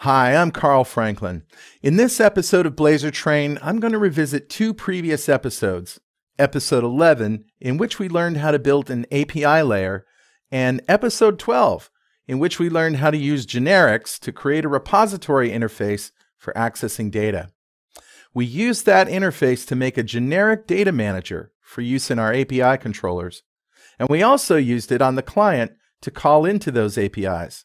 Hi, I'm Carl Franklin. In this episode of Blazor Train, I'm going to revisit two previous episodes. Episode 11, in which we learned how to build an API layer, and Episode 12, in which we learned how to use generics to create a repository interface for accessing data. We used that interface to make a generic data manager for use in our API controllers, and we also used it on the client to call into those APIs.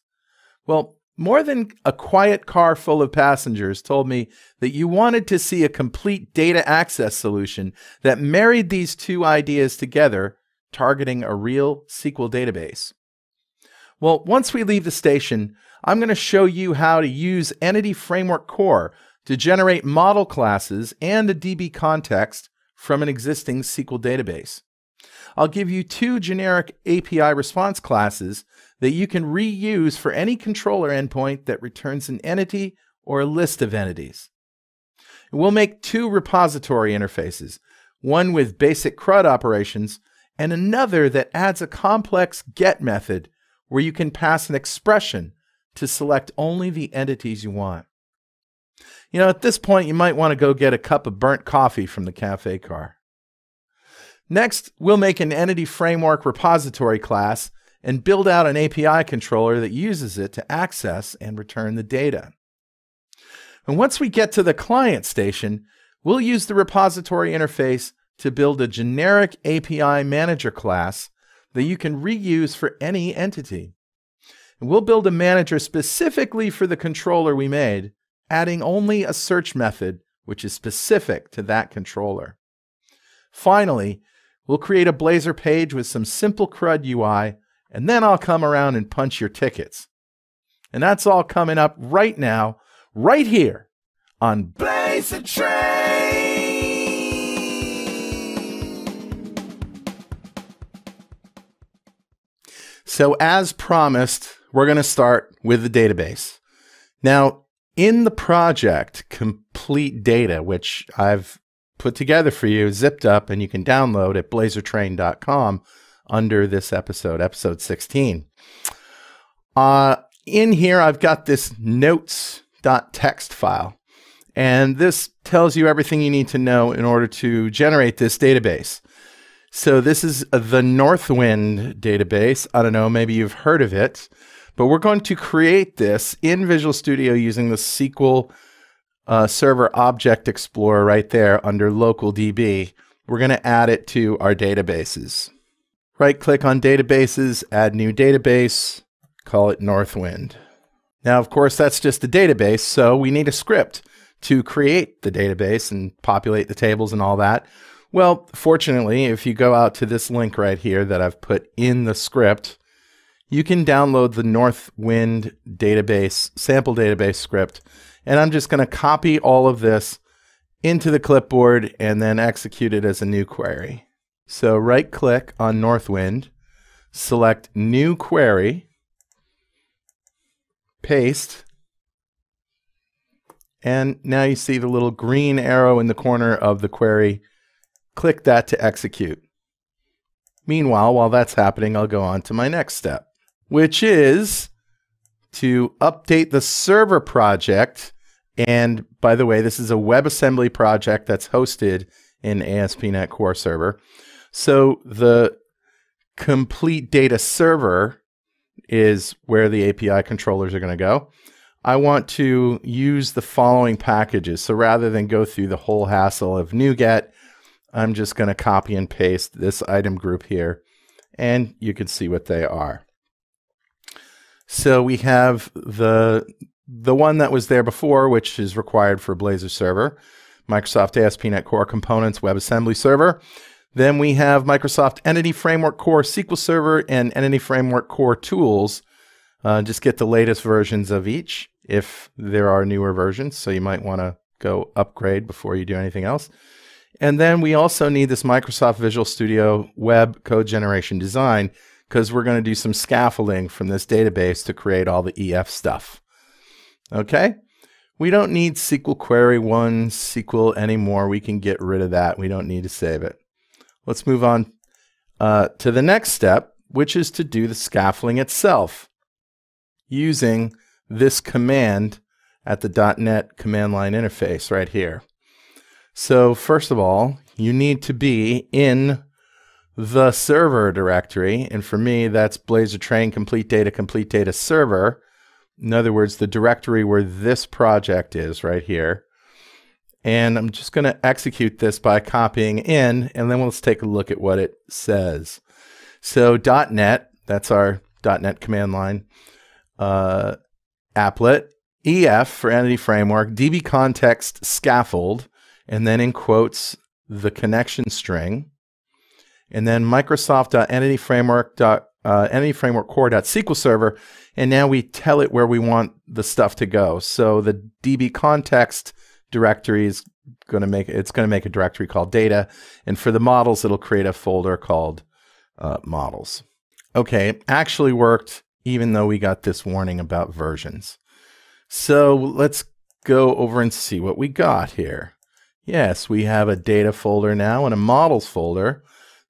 Well, more than a quiet car full of passengers told me that you wanted to see a complete data access solution that married these two ideas together, targeting a real SQL database. Well, once we leave the station, I'm going to show you how to use Entity Framework Core to generate model classes and a DB context from an existing SQL database. I'll give you two generic API response classes that you can reuse for any controller endpoint that returns an entity or a list of entities. We'll make two repository interfaces, one with basic CRUD operations and another that adds a complex get method where you can pass an expression to select only the entities you want. You know, at this point, you might want to go get a cup of burnt coffee from the cafe car. Next, we'll make an Entity Framework repository class and build out an API controller that uses it to access and return the data. And once we get to the client station, we'll use the repository interface to build a generic API manager class that you can reuse for any entity. And we'll build a manager specifically for the controller we made, adding only a search method which is specific to that controller. Finally, we'll create a Blazor page with some simple CRUD UI and then I'll come around and punch your tickets. And that's all coming up right now, right here on Blazor Train. So, as promised, we're going to start with the database. Now, in the project, Complete Data, which I've put together for you, zipped up, and you can download at blazortrain.com under this episode, episode 16. Uh, in here, I've got this notes.txt file, and this tells you everything you need to know in order to generate this database. So, this is the Northwind database. I don't know, maybe you've heard of it, but we're going to create this in Visual Studio using the SQL uh, Server Object Explorer right there under local DB. We're going to add it to our databases. Right click on databases, add new database, call it Northwind. Now, of course, that's just a database, so we need a script to create the database and populate the tables and all that. Well, fortunately, if you go out to this link right here that I've put in the script, you can download the Northwind database, sample database script. And I'm just going to copy all of this into the clipboard and then execute it as a new query. So right click on Northwind, select New Query, paste, and now you see the little green arrow in the corner of the query. Click that to execute. Meanwhile, while that's happening, I'll go on to my next step, which is to update the server project. And by the way, this is a WebAssembly project that's hosted in ASP.NET Core Server. So the complete data server is where the API controllers are going to go. I want to use the following packages. So rather than go through the whole hassle of NuGet, I'm just going to copy and paste this item group here, and you can see what they are. So we have the the one that was there before, which is required for Blazor Server, Microsoft ASP.NET Core Components WebAssembly Server. Then we have Microsoft Entity Framework Core SQL Server and Entity Framework Core Tools. Uh, just get the latest versions of each if there are newer versions. So you might want to go upgrade before you do anything else. And then we also need this Microsoft Visual Studio Web Code Generation Design because we're going to do some scaffolding from this database to create all the EF stuff. Okay? We don't need SQL Query 1 SQL anymore. We can get rid of that. We don't need to save it. Let's move on uh, to the next step, which is to do the scaffolding itself using this command at the .NET command line interface right here. So first of all, you need to be in the server directory. And for me, that's Blazor train complete data, complete data server. In other words, the directory where this project is right here. And I'm just going to execute this by copying in, and then let's take a look at what it says. So .NET, that's our .NET command line, uh, applet, EF for entity framework, DB context scaffold, and then in quotes, the connection string, and then Microsoft.entity framework. Uh, entity framework core.sql server, and now we tell it where we want the stuff to go. So the DB context directory is going to make it's going to make a directory called data, and for the models, it'll create a folder called uh, models. Okay, actually worked even though we got this warning about versions. So let's go over and see what we got here. Yes, we have a data folder now and a models folder.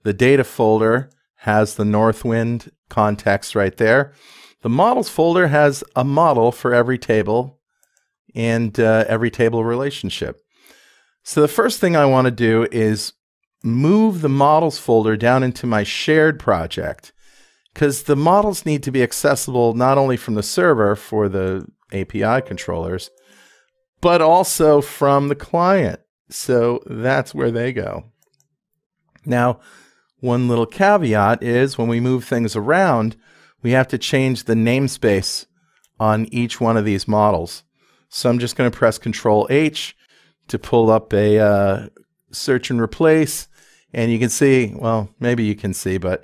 The data folder has the Northwind context right there. The models folder has a model for every table and uh, every table relationship. So the first thing I want to do is move the models folder down into my shared project because the models need to be accessible not only from the server for the API controllers, but also from the client. So that's where they go. Now, one little caveat is when we move things around, we have to change the namespace on each one of these models. So I'm just going to press Control H to pull up a uh, search and replace. And you can see, well, maybe you can see, but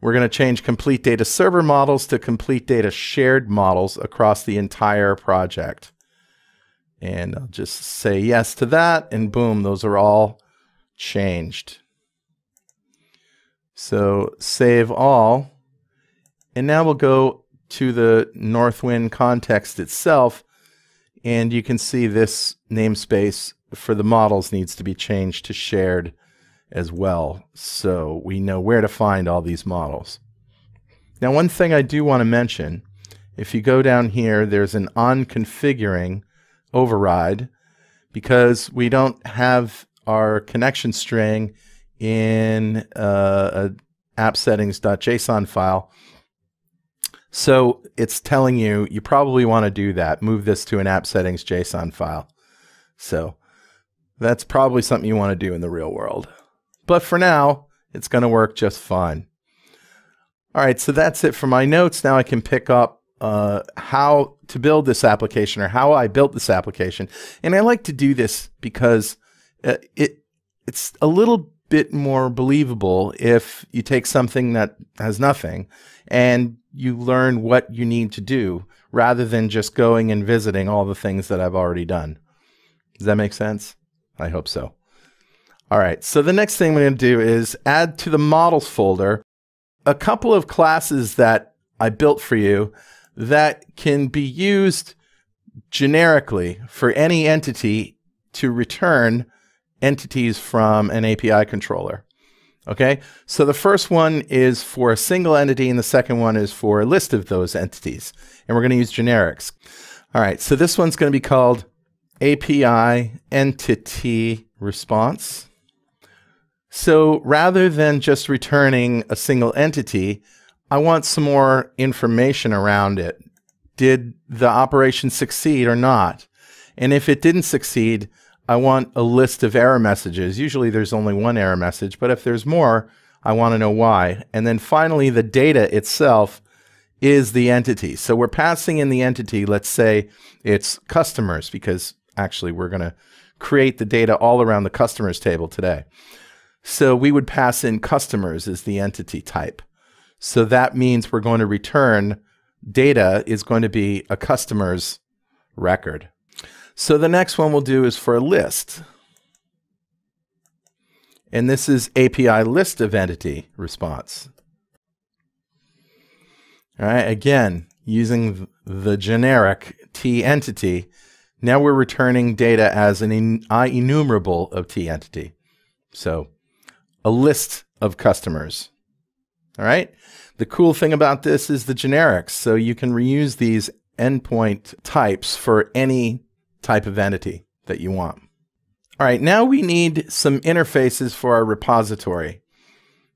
we're going to change complete data server models to complete data shared models across the entire project. And I'll just say yes to that, and boom, those are all changed. So save all. And now we'll go to the Northwind context itself. And you can see this namespace for the models needs to be changed to shared as well. So we know where to find all these models. Now, one thing I do want to mention, if you go down here, there's an on configuring override because we don't have our connection string in uh, a app settings.json file. So it's telling you, you probably want to do that. Move this to an app settings JSON file. So that's probably something you want to do in the real world. But for now, it's going to work just fine. All right, so that's it for my notes. Now I can pick up uh, how to build this application or how I built this application. And I like to do this because uh, it it's a little bit more believable if you take something that has nothing and you learn what you need to do rather than just going and visiting all the things that I've already done. Does that make sense? I hope so. All right, so the next thing we're going to do is add to the models folder a couple of classes that I built for you that can be used generically for any entity to return entities from an API controller. Okay, so the first one is for a single entity, and the second one is for a list of those entities. And we're going to use generics. All right, so this one's going to be called API Entity Response. So rather than just returning a single entity, I want some more information around it. Did the operation succeed or not? And if it didn't succeed, I want a list of error messages. Usually there's only one error message, but if there's more, I want to know why. And then finally, the data itself is the entity. So we're passing in the entity, let's say it's customers, because actually we're going to create the data all around the customers table today. So we would pass in customers as the entity type. So that means we're going to return data is going to be a customer's record. So the next one we'll do is for a list. And this is API list of entity response. All right, again, using the generic T entity, now we're returning data as an IEnumerable of T entity. So a list of customers. All right. The cool thing about this is the generics. So you can reuse these endpoint types for any type of entity that you want. All right, now we need some interfaces for our repository.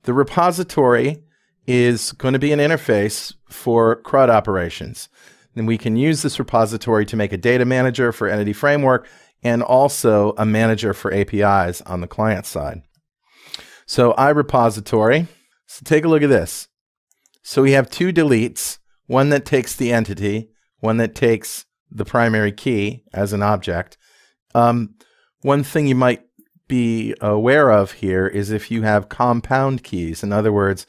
The repository is going to be an interface for CRUD operations. And we can use this repository to make a data manager for Entity Framework and also a manager for APIs on the client side. So iRepository, so take a look at this. So we have two deletes, one that takes the entity, one that takes the primary key as an object. Um, one thing you might be aware of here is if you have compound keys. In other words,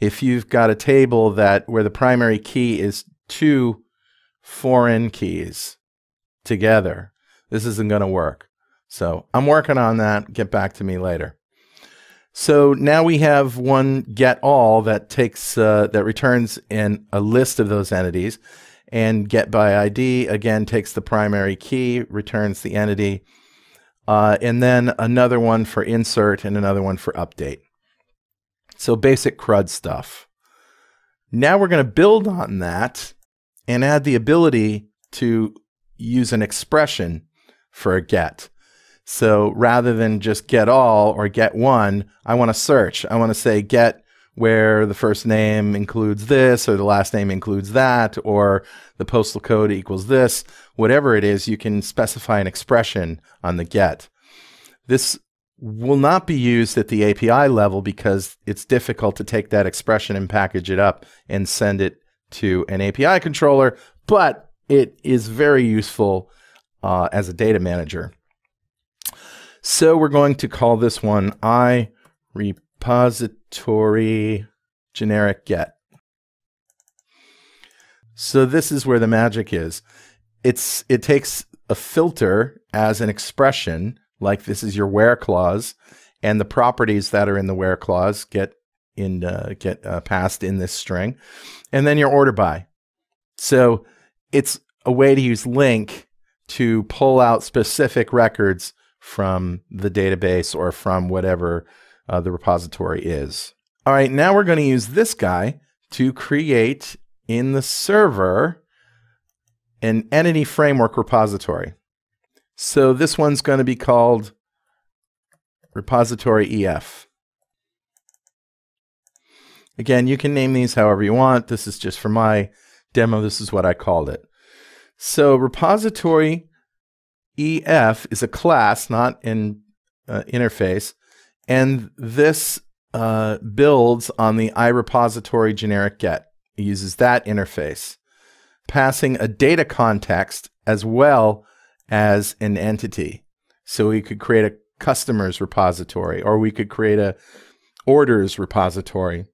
if you've got a table that where the primary key is two foreign keys together, this isn't going to work. So I'm working on that. Get back to me later. So now we have one get all that takes uh, that returns in a list of those entities, and get by ID again takes the primary key, returns the entity, uh, and then another one for insert and another one for update. So basic CRUD stuff. Now we're going to build on that and add the ability to use an expression for a get. So rather than just get all or get one, I want to search. I want to say get where the first name includes this or the last name includes that or the postal code equals this. Whatever it is, you can specify an expression on the get. This will not be used at the API level because it's difficult to take that expression and package it up and send it to an API controller, but it is very useful uh, as a data manager. So we're going to call this one I repository generic get. So this is where the magic is. It's it takes a filter as an expression, like this is your where clause, and the properties that are in the where clause get in uh, get uh, passed in this string, and then your order by. So it's a way to use LINQ to pull out specific records from the database or from whatever uh, the repository is. All right, now we're going to use this guy to create in the server an entity framework repository. So this one's going to be called repository EF. Again, you can name these however you want. This is just for my demo. This is what I called it. So repository EF is a class, not an uh, interface, and this uh, builds on the iRepository generic get. It uses that interface, passing a data context as well as an entity. So we could create a customers repository, or we could create a orders repository,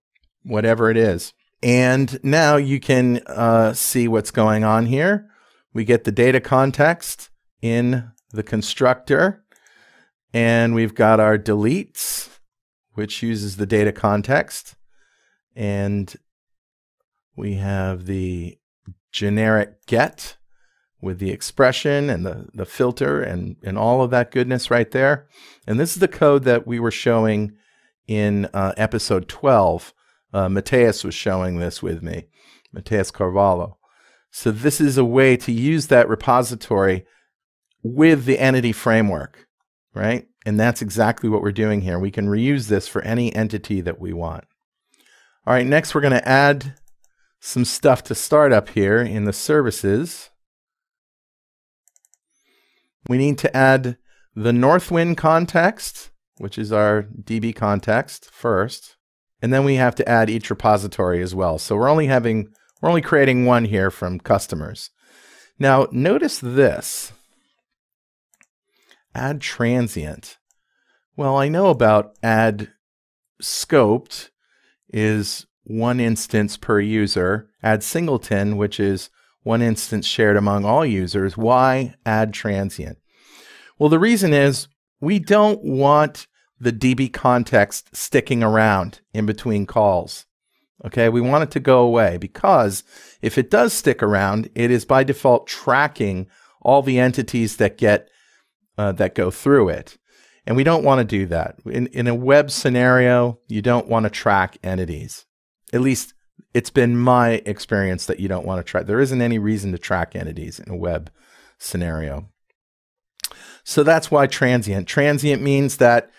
whatever it is. And now you can uh, see what's going on here. We get the data context in the constructor. And we've got our deletes, which uses the data context. And we have the generic get with the expression and the, the filter and, and all of that goodness right there. And this is the code that we were showing in uh, episode 12. Uh, Mateus was showing this with me, Mateus Carvalho. So this is a way to use that repository with the entity framework, right? And that's exactly what we're doing here. We can reuse this for any entity that we want. All right, next we're going to add some stuff to start up here in the services. We need to add the Northwind context, which is our DB context first. And then we have to add each repository as well. So we're only having we're only creating one here from customers. Now, notice this. Add transient. Well, I know about add scoped is one instance per user. Add singleton, which is one instance shared among all users. Why add transient? Well, the reason is we don't want the DB context sticking around in between calls. Okay, we want it to go away because if it does stick around, it is by default tracking all the entities that get uh, that go through it. And we don't want to do that. In, in a web scenario, you don't want to track entities, at least it's been my experience that you don't want to track. There isn't any reason to track entities in a web scenario. So that's why transient. Transient means that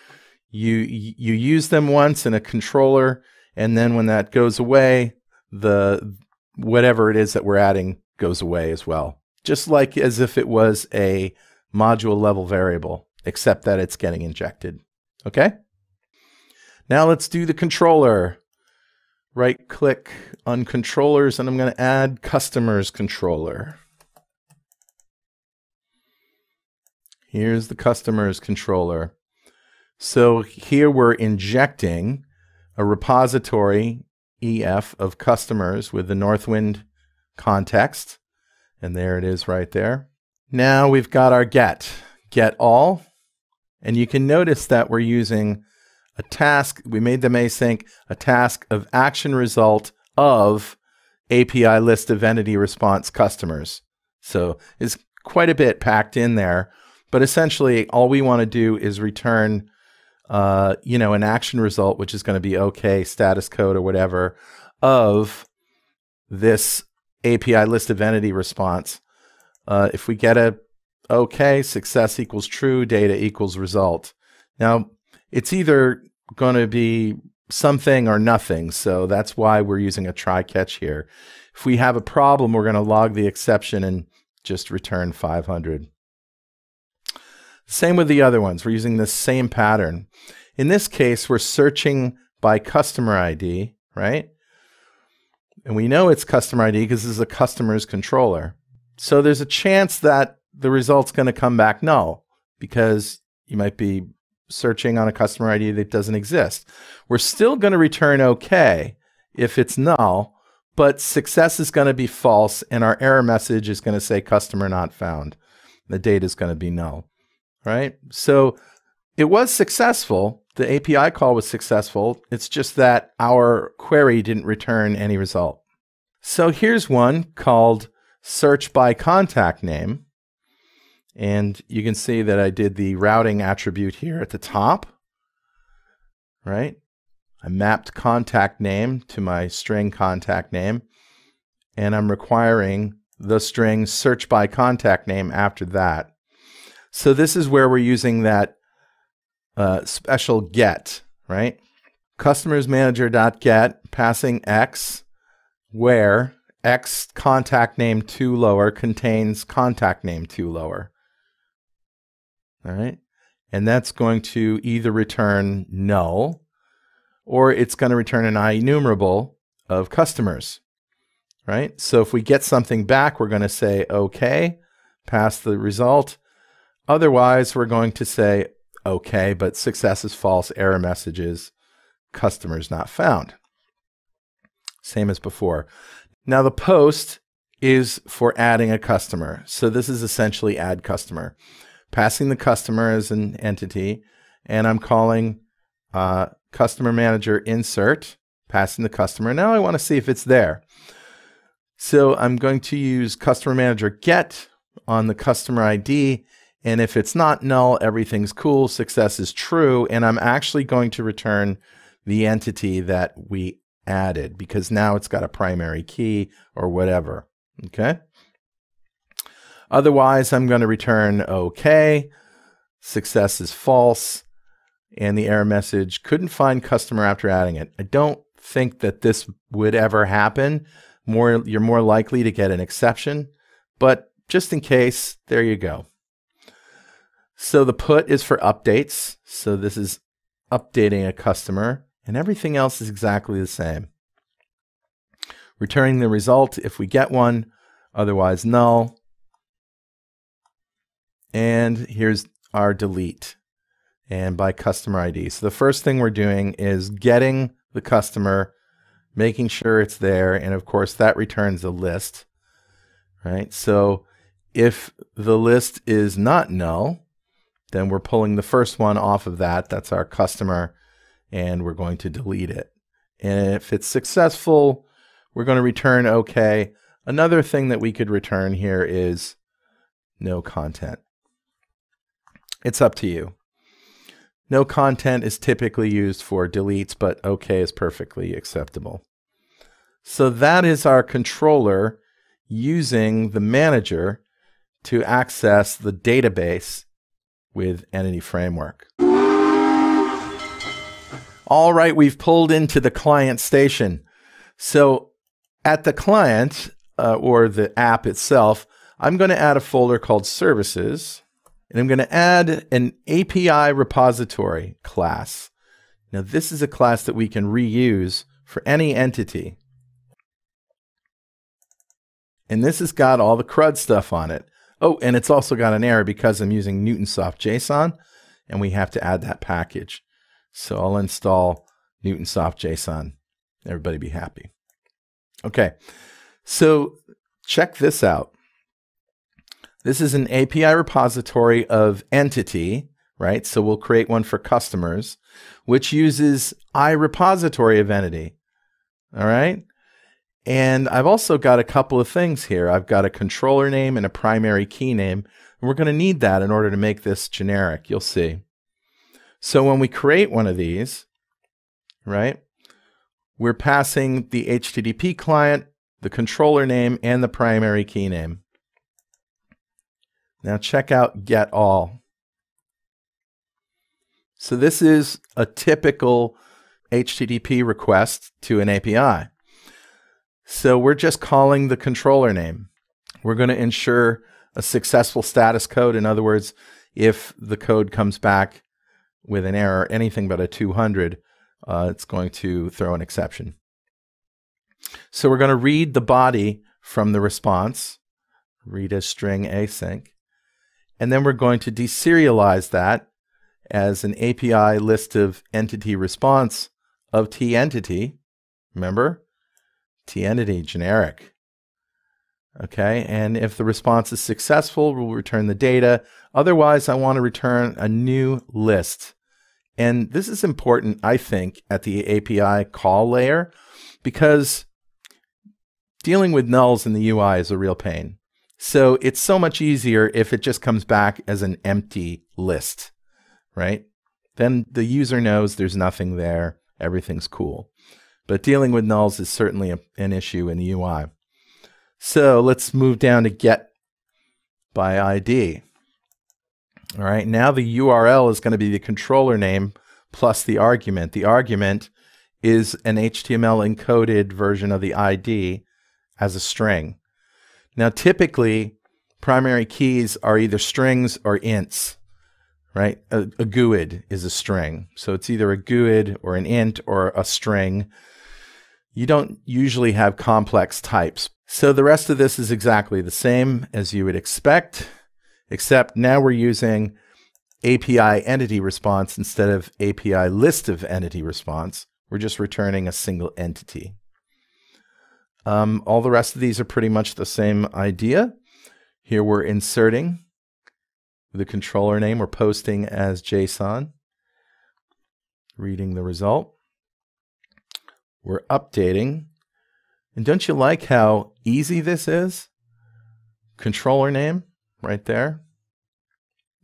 you you use them once in a controller, and then when that goes away, the whatever it is that we're adding goes away as well. Just like as if it was a module level variable, except that it's getting injected. Okay? Now let's do the controller. Right click on controllers, and I'm going to add customers controller. Here's the customers controller. So here we're injecting a repository EF of customers with the Northwind context. And there it is right there. Now we've got our get, get all. And you can notice that we're using a task. We made them async, a task of action result of API list of entity response customers. So it's quite a bit packed in there. But essentially, all we want to do is return, uh, you know, an action result, which is going to be OK, status code or whatever, of this API list of entity response. Uh, if we get a OK, success equals true, data equals result. Now, it's either going to be something or nothing. So that's why we're using a try catch here. If we have a problem, we're going to log the exception and just return 500. Same with the other ones. We're using the same pattern. In this case, we're searching by customer ID, right? And we know it's customer ID because this is a customer's controller. So there's a chance that the result's going to come back null because you might be searching on a customer ID that doesn't exist. We're still going to return OK if it's null, but success is going to be false and our error message is going to say customer not found. The data is going to be null right? So it was successful. The API call was successful. It's just that our query didn't return any result. So here's one called search by contact name. And you can see that I did the routing attribute here at the top, right? I mapped contact name to my string contact name, and I'm requiring the string search by contact name after that. So this is where we're using that uh, special get, right? Customers manager.get passing x where x contact name ToLower contains contact name ToLower. All right. And that's going to either return null or it's going to return an IEnumerable of customers, right? So if we get something back, we're going to say, okay, pass the result. Otherwise, we're going to say, okay, but success is false, error messages, customers not found. Same as before. Now the post is for adding a customer. So this is essentially add customer. Passing the customer as an entity, and I'm calling uh, customer manager insert, passing the customer. Now I want to see if it's there. So I'm going to use customer manager get on the customer ID and if it's not null, everything's cool, success is true, and I'm actually going to return the entity that we added because now it's got a primary key or whatever, okay? Otherwise, I'm going to return OK, success is false, and the error message couldn't find customer after adding it. I don't think that this would ever happen. More, you're more likely to get an exception, but just in case, there you go. So the put is for updates. So this is updating a customer, and everything else is exactly the same. Returning the result if we get one, otherwise null. And here's our delete and by customer ID. So the first thing we're doing is getting the customer, making sure it's there, and of course that returns a list, right? So if the list is not null, then we're pulling the first one off of that. That's our customer, and we're going to delete it. And if it's successful, we're going to return OK. Another thing that we could return here is no content. It's up to you. No content is typically used for deletes, but OK is perfectly acceptable. So that is our controller using the manager to access the database with Entity Framework. All right, we've pulled into the client station. So at the client uh, or the app itself, I'm going to add a folder called services, and I'm going to add an API repository class. Now, this is a class that we can reuse for any entity. And this has got all the CRUD stuff on it. Oh, and it's also got an error because I'm using Newtonsoft JSON, and we have to add that package. So I'll install Newtonsoft JSON. Everybody be happy. Okay, so check this out. This is an API repository of entity, right? So we'll create one for customers, which uses iRepository of entity. All right. And I've also got a couple of things here. I've got a controller name and a primary key name. And we're going to need that in order to make this generic. You'll see. So when we create one of these, right, we're passing the HTTP client, the controller name, and the primary key name. Now check out get all. So this is a typical HTTP request to an API. So we're just calling the controller name. We're going to ensure a successful status code. In other words, if the code comes back with an error, anything but a 200, uh, it's going to throw an exception. So we're going to read the body from the response, read as string async, and then we're going to deserialize that as an API list of entity response of t entity. Remember? T entity generic. Okay, and if the response is successful, we'll return the data. Otherwise, I want to return a new list. And this is important, I think, at the API call layer because dealing with nulls in the UI is a real pain. So it's so much easier if it just comes back as an empty list, right? Then the user knows there's nothing there, everything's cool. But dealing with nulls is certainly a, an issue in the UI. So let's move down to get by ID. All right, now the URL is going to be the controller name plus the argument. The argument is an HTML encoded version of the ID as a string. Now, typically, primary keys are either strings or ints, right? A, a GUID is a string. So it's either a GUID or an int or a string you don't usually have complex types. So the rest of this is exactly the same as you would expect, except now we're using API entity response instead of API list of entity response. We're just returning a single entity. Um, all the rest of these are pretty much the same idea. Here we're inserting the controller name. We're posting as JSON, reading the result. We're updating. And don't you like how easy this is? Controller name right there.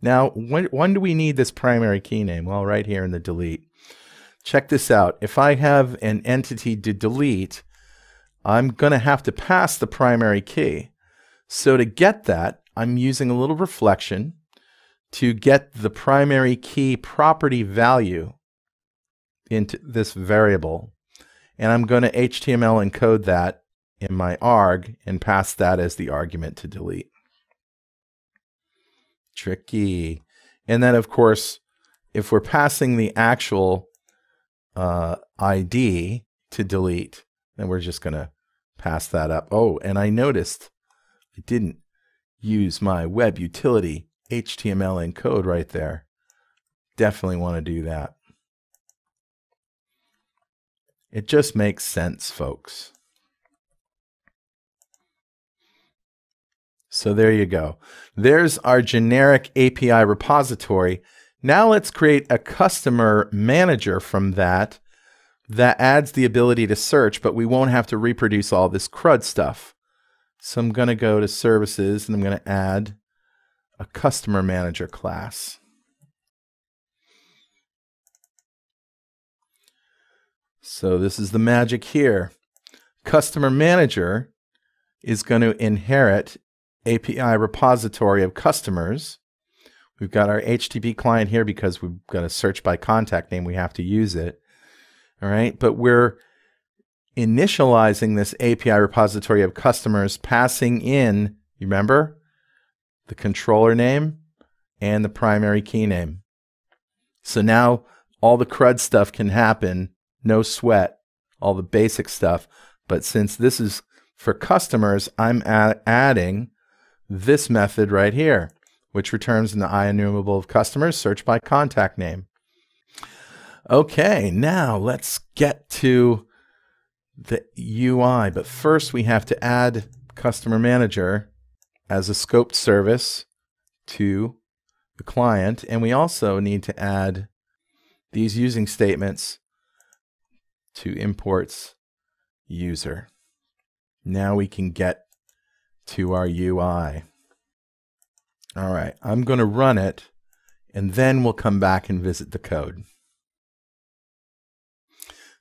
Now, when, when do we need this primary key name? Well, right here in the delete. Check this out. If I have an entity to delete, I'm going to have to pass the primary key. So to get that, I'm using a little reflection to get the primary key property value into this variable and I'm going to HTML encode that in my arg and pass that as the argument to delete. Tricky. And then, of course, if we're passing the actual uh, ID to delete, then we're just going to pass that up. Oh, and I noticed I didn't use my web utility HTML encode right there. Definitely want to do that. It just makes sense, folks. So there you go. There's our generic API repository. Now let's create a customer manager from that that adds the ability to search, but we won't have to reproduce all this CRUD stuff. So I'm going to go to services and I'm going to add a customer manager class. So this is the magic here. customer manager is going to inherit API repository of customers. We've got our HTTP client here because we've got a search by contact name. We have to use it. All right. But we're initializing this API repository of customers, passing in, you remember, the controller name and the primary key name. So now all the CRUD stuff can happen, no sweat, all the basic stuff. But since this is for customers, I'm adding this method right here, which returns an IEnumerable of customers search by contact name. Okay, now let's get to the UI. But first, we have to add Customer Manager as a scoped service to the client. And we also need to add these using statements to imports user. Now we can get to our UI. All right, I'm going to run it and then we'll come back and visit the code.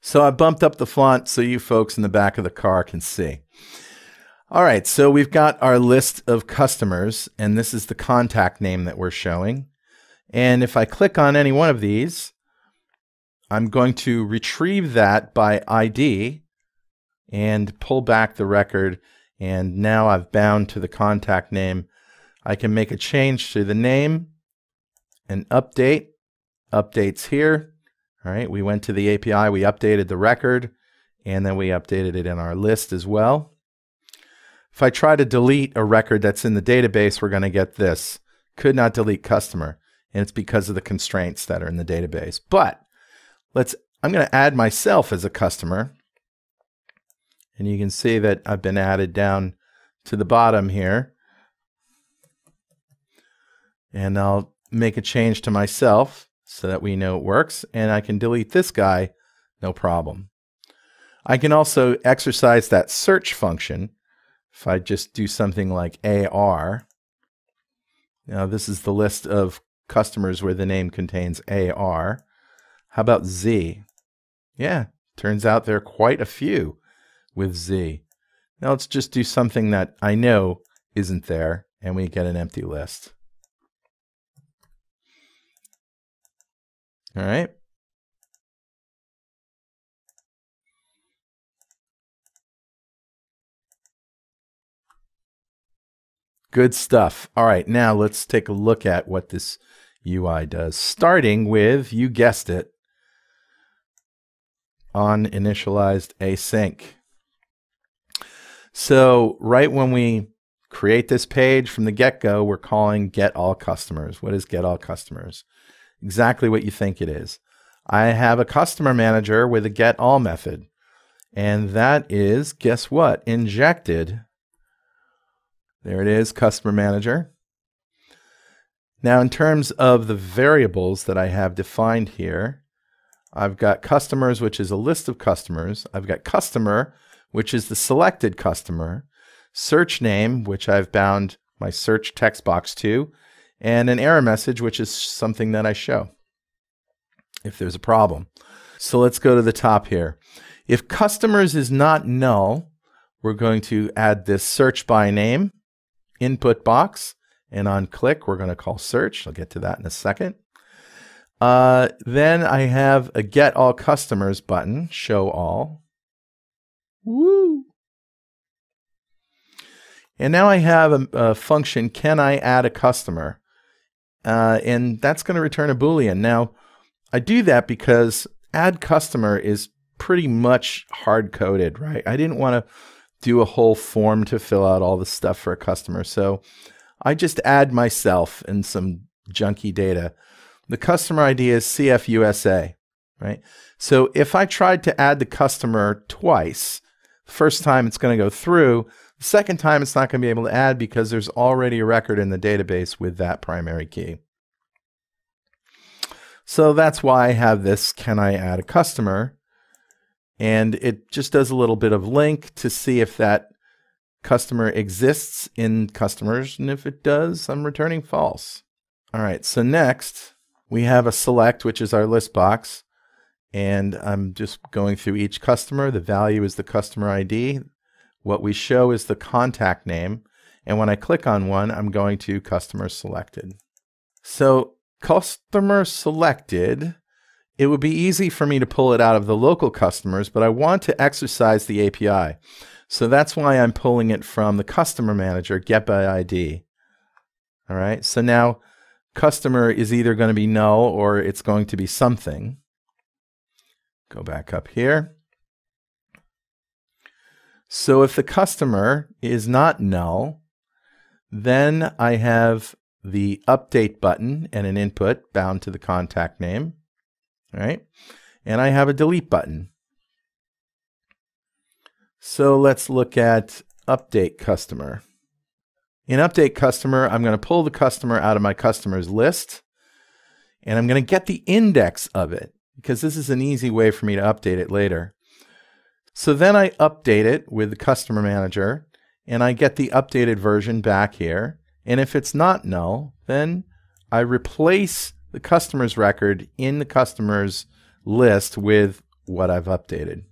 So I bumped up the font so you folks in the back of the car can see. All right, so we've got our list of customers, and this is the contact name that we're showing. And if I click on any one of these, I'm going to retrieve that by ID and pull back the record. And now I've bound to the contact name. I can make a change to the name and update. Updates here. All right, we went to the API, we updated the record, and then we updated it in our list as well. If I try to delete a record that's in the database, we're going to get this. Could not delete customer. And it's because of the constraints that are in the database. But let's, I'm going to add myself as a customer. And you can see that I've been added down to the bottom here. And I'll make a change to myself so that we know it works. And I can delete this guy, no problem. I can also exercise that search function. If I just do something like AR, now this is the list of customers where the name contains AR. How about Z? Yeah, turns out there are quite a few with Z. Now let's just do something that I know isn't there, and we get an empty list. All right. Good stuff. All right, now let's take a look at what this UI does, starting with, you guessed it, on initialized async. So right when we create this page from the get-go, we're calling get all customers. What is get all customers? exactly what you think it is. I have a customer manager with a get all method. And that is, guess what? Injected. There it is, customer manager. Now, in terms of the variables that I have defined here, I've got customers, which is a list of customers. I've got customer, which is the selected customer. Search name, which I've bound my search text box to and an error message, which is something that I show if there's a problem. So let's go to the top here. If customers is not null, we're going to add this search by name input box. And on click, we're going to call search. I'll get to that in a second. Uh, then I have a get all customers button, show all. Woo! And now I have a, a function, can I add a customer? uh, and that's going to return a Boolean. Now, I do that because add customer is pretty much hard coded, right? I didn't want to do a whole form to fill out all the stuff for a customer. So I just add myself and some junky data. The customer ID is CFUSA, right? So if I tried to add the customer twice, the first time it's going to go through, the second time, it's not going to be able to add because there's already a record in the database with that primary key. So that's why I have this, can I add a customer? And it just does a little bit of LINQ to see if that customer exists in customers. And if it does, I'm returning false. All right, so next we have a select, which is our list box. And I'm just going through each customer. The value is the customer ID. What we show is the contact name. And when I click on one, I'm going to customer selected. So customer selected, it would be easy for me to pull it out of the local customers, but I want to exercise the API. So that's why I'm pulling it from the customer manager, get by ID. All right, so now customer is either going to be null or it's going to be something. Go back up here. So if the customer is not null, then I have the update button and an input bound to the contact name. right? And I have a delete button. So let's look at update customer. In update customer, I'm going to pull the customer out of my customers list and I'm going to get the index of it because this is an easy way for me to update it later. So then I update it with the customer manager and I get the updated version back here. And if it's not null, then I replace the customer's record in the customer's list with what I've updated.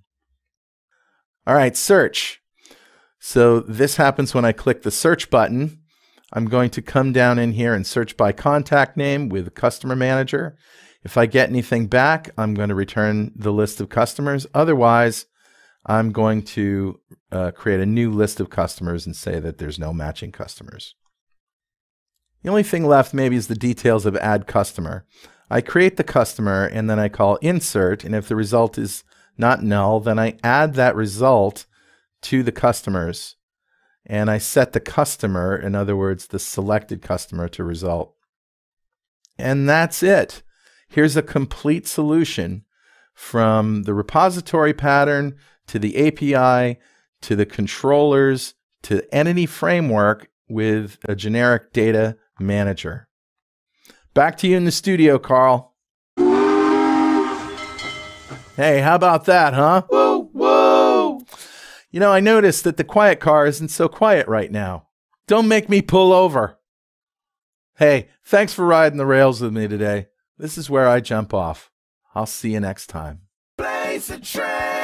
All right, search. So this happens when I click the search button. I'm going to come down in here and search by contact name with customer manager. If I get anything back, I'm going to return the list of customers. Otherwise, I'm going to uh, create a new list of customers and say that there's no matching customers. The only thing left maybe is the details of add customer. I create the customer and then I call insert. And if the result is not null, then I add that result to the customers and I set the customer, in other words, the selected customer to result. And that's it. Here's a complete solution from the repository pattern to the API to the controllers to entity framework with a generic data manager. Back to you in the studio, Carl. Hey, how about that, huh? Whoa. You know, I noticed that the quiet car isn't so quiet right now. Don't make me pull over. Hey, thanks for riding the rails with me today. This is where I jump off. I'll see you next time. Blaze a.